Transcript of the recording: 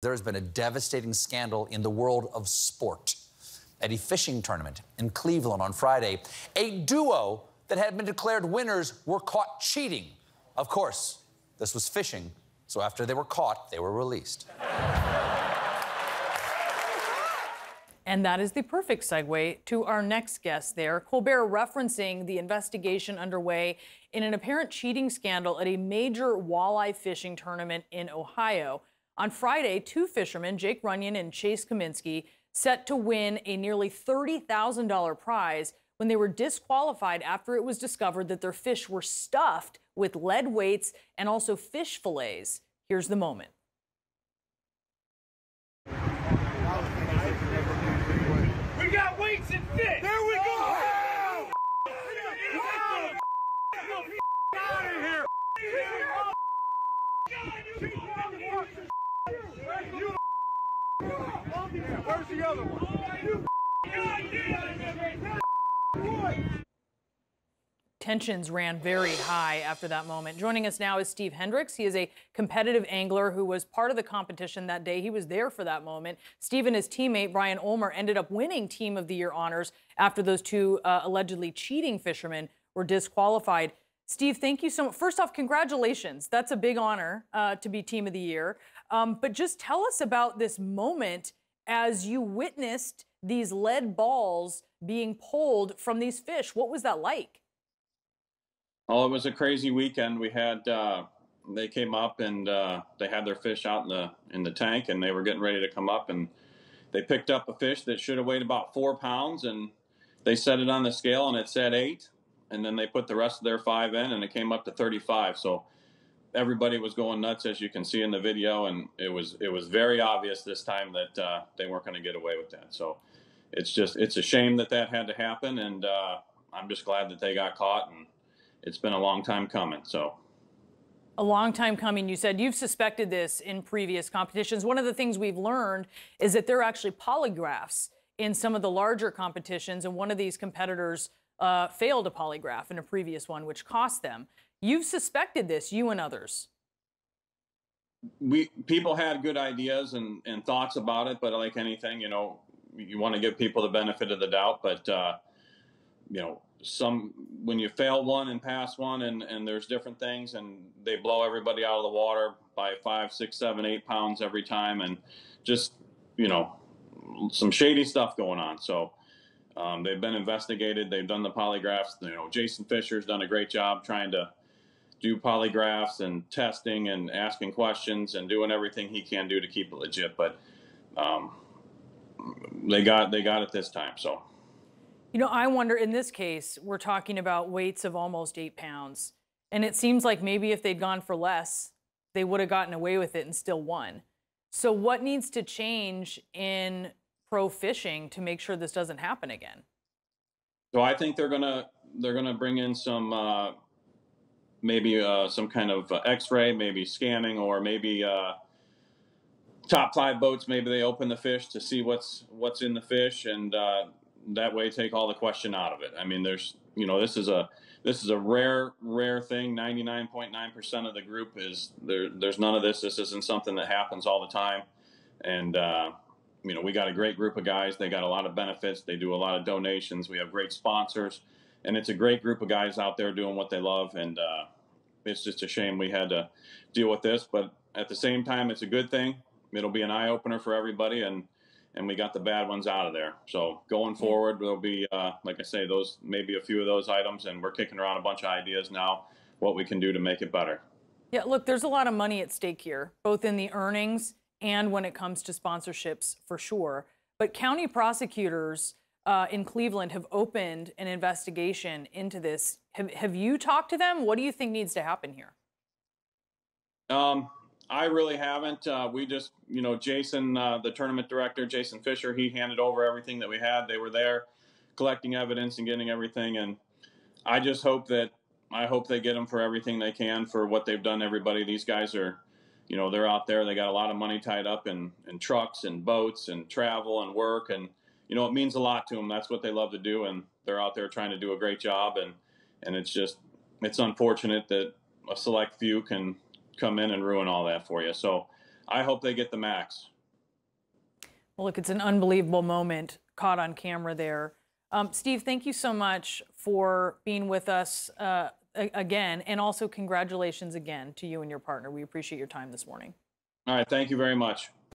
There has been a devastating scandal in the world of sport. At a fishing tournament in Cleveland on Friday, a duo that had been declared winners were caught cheating. Of course, this was fishing, so after they were caught, they were released. And that is the perfect segue to our next guest there. Colbert referencing the investigation underway in an apparent cheating scandal at a major walleye fishing tournament in Ohio. On Friday, two fishermen, Jake Runyan and Chase Cominsky, set to win a nearly $30,000 prize when they were disqualified after it was discovered that their fish were stuffed with lead weights and also fish fillets. Here's the moment. The other one? Tensions ran very high after that moment. Joining us now is Steve Hendricks. He is a competitive angler who was part of the competition that day. He was there for that moment. Steve and his teammate Brian Ulmer ended up winning Team of the Year honors after those two uh, allegedly cheating fishermen were disqualified. Steve, thank you so much. First off, congratulations. That's a big honor uh, to be Team of the Year. Um, but just tell us about this moment as you witnessed these lead balls being pulled from these fish. What was that like? Oh, it was a crazy weekend. We had uh, they came up and uh, they had their fish out in the in the tank, and they were getting ready to come up, and they picked up a fish that should have weighed about four pounds, and they set it on the scale, and it said eight, and then they put the rest of their five in, and it came up to 35. So everybody was going nuts, as you can see in the video, and it was it was very obvious this time that uh, they weren't going to get away with that. So it's just it's a shame that that had to happen, and uh, I'm just glad that they got caught, and it's been a long time coming. So. A long time coming. You said you've suspected this in previous competitions. One of the things we've learned is that there are actually polygraphs in some of the larger competitions, and one of these competitors uh, failed a polygraph in a previous one, which cost them. You've suspected this, you and others. We people had good ideas and, and thoughts about it, but like anything, you know, you want to give people the benefit of the doubt. But uh, you know, some when you fail one and pass one, and and there's different things, and they blow everybody out of the water by five, six, seven, eight pounds every time, and just you know, some shady stuff going on. So um, they've been investigated. They've done the polygraphs. You know, Jason Fischer's done a great job trying to do polygraphs and testing and asking questions and doing everything he can do to keep it legit. But um, they got they got it this time. So, you know, I wonder in this case we're talking about weights of almost eight pounds, and it seems like maybe if they'd gone for less, they would have gotten away with it and still won. So, what needs to change in pro fishing to make sure this doesn't happen again? So, I think they're gonna they're gonna bring in some. Uh, maybe uh, some kind of uh, X-ray, maybe scanning, or maybe uh, top five boats. Maybe they open the fish to see what's what's in the fish, and uh, that way take all the question out of it. I mean, there's you know this is a this is a rare rare thing. Ninety nine point nine percent of the group is there. There's none of this. This isn't something that happens all the time, and. Uh, you know, we got a great group of guys. They got a lot of benefits. They do a lot of donations. We have great sponsors and it's a great group of guys out there doing what they love. And uh, it's just a shame we had to deal with this, but at the same time, it's a good thing. It'll be an eye opener for everybody, and and we got the bad ones out of there. So going forward, there'll be, uh, like I say, those maybe a few of those items, and we're kicking around a bunch of ideas now, what we can do to make it better. Yeah, look, there's a lot of money at stake here, both in the earnings and when it comes to sponsorships, for sure. But county prosecutors uh, in Cleveland have opened an investigation into this. Have, have you talked to them? What do you think needs to happen here? Um, I really haven't. Uh, we just, you know, Jason, uh, the tournament director, Jason Fischer, he handed over everything that we had. They were there collecting evidence and getting everything. And I just hope that, I hope they get them for everything they can for what they've done everybody. These guys are, you know, they're out there. They got a lot of money tied up in, in trucks and boats and travel and work. And, you know, it means a lot to them. That's what they love to do, and they're out there trying to do a great job. And and it's just it's unfortunate that a select few can come in and ruin all that for you. So I hope they get the max. Well, look, it's an unbelievable moment caught on camera there. Um, Steve, thank you so much for being with us uh, again, and also congratulations again to you and your partner. We appreciate your time this morning. All right, thank you very much.